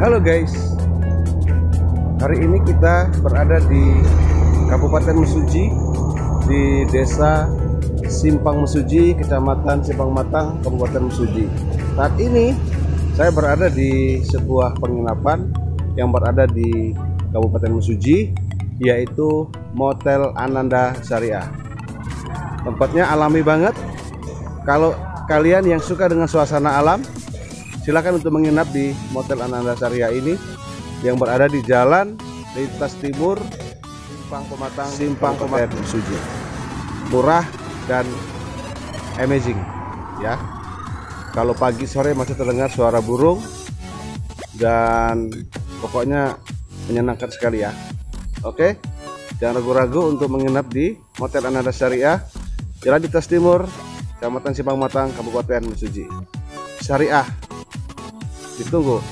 Halo guys, hari ini kita berada di Kabupaten Mesuji di Desa Simpang Mesuji, Kecamatan Simpang Matang, Kabupaten Mesuji. Saat ini saya berada di sebuah penginapan yang berada di Kabupaten Mesuji, yaitu Motel Ananda Syariah. Tempatnya alami banget. Kalau kalian yang suka dengan suasana alam, silakan untuk menginap di Motel Ananda Syariah ini yang berada di Jalan Lintas Timur Simpang Pematang Simpang Pematang Suji. Murah dan amazing ya. Kalau pagi sore masih terdengar suara burung dan pokoknya menyenangkan sekali ya. Oke. Jangan ragu-ragu untuk menginap di Motel Ananda Syariah Jalan Lintas Timur Kecamatan Simpang Matang Kabupaten Mesuji. Syariah Pedro